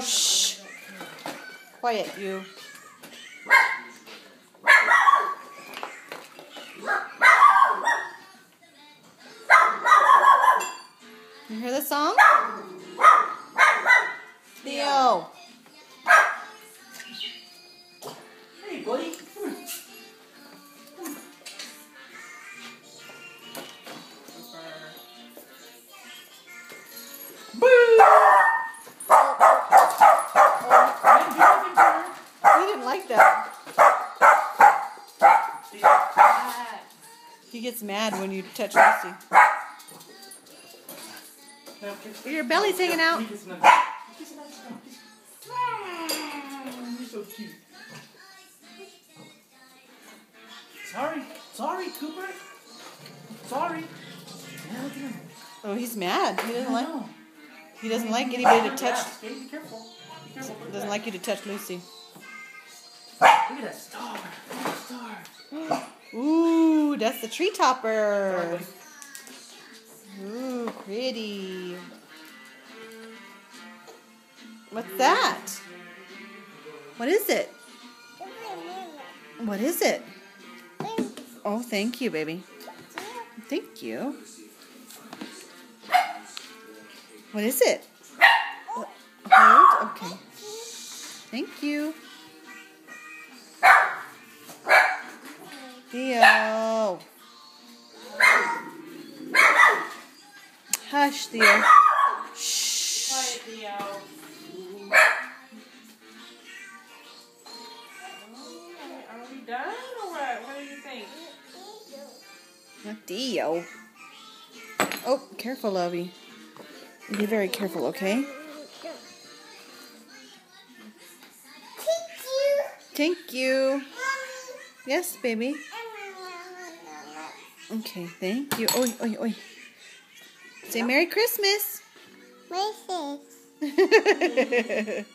Shh. Quiet, you. You hear the song? Theo. That. He gets mad when you touch Lucy. Your belly's hanging out. Kiss another- kiss another stone. Kiss- You're so cute. Sorry. Sorry, Cooper. Sorry. Yeah, look at him. Oh, he's mad. He doesn't like. He doesn't like anybody to touch. Yeah, okay, Be careful. Be careful. Look at Doesn't like you to touch Lucy. Look at that star. That star. Ooh, that's the tree topper. Ooh, pretty. What's that? What is it? What is it? Oh, thank you, baby. Thank you. What is it? Hold? Okay. Thank you. Theo. Hush, Theo. Shh. Quiet, Theo. Are we done or what? What do you think? Not Theo. Oh, careful, Lovey. Be very careful, okay? Thank you. Yes, baby. Okay, thank you. Oi, oi, oi. Say Merry Christmas. Mrs.